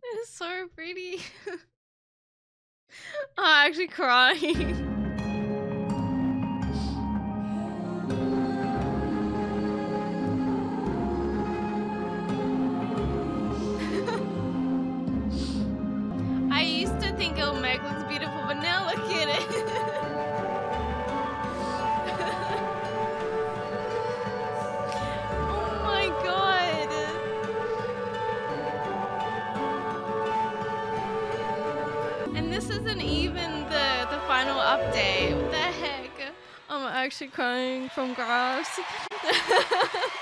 It's so pretty. I'm actually crying. I used to think Il Mheg looks beautiful, And this isn't even the the final update. What the heck? I'm actually crying from grass.